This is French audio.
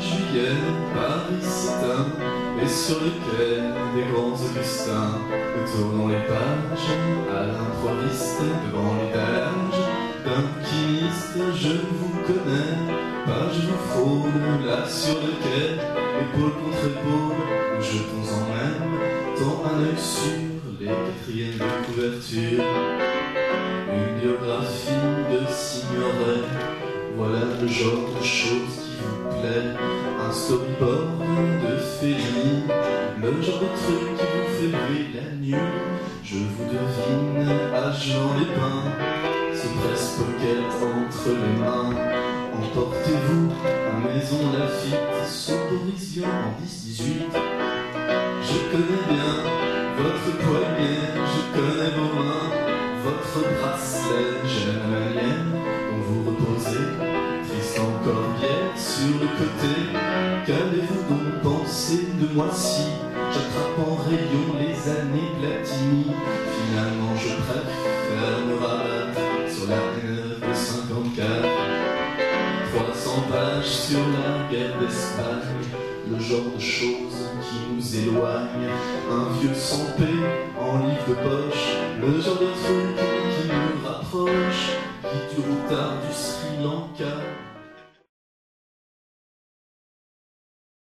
juillet, Paris s'éteint, et sur les quais des grands Augustins, tournons les pages à l'improviste devant l'étalage d'un bouquiniste, je vous connais, pas je vous frôle, là sur le quai, épaule contre épaule, nous jetons en même temps un œil sur les quatrièmes de couverture. Une biographie de Signoret, voilà le genre de choses qui vous plaît. Un storyboard de Félix, le genre de truc qui vous fait briller la nuit. Je vous devine à Jean Lépin, ce presse-pocket entre les mains. Emportez-vous à Maison Lafitte, sous dérision en 10-18. Je connais bien votre poignet, je connais vos mains, votre bracelet, j'aime la manière dont vous reposez, triste encore bien sur le côté. Qu'allez-vous donc penser de moi si j'attrape en rayon les années platini Finalement, je préfère me rabattre sur la grève de 54. 300 pages sur la guerre d'Espagne, le genre de choses qui nous éloigne. Un vieux sans paix en livre de poche, le genre de truc qui nous rapproche, qui du retard du Sri Lanka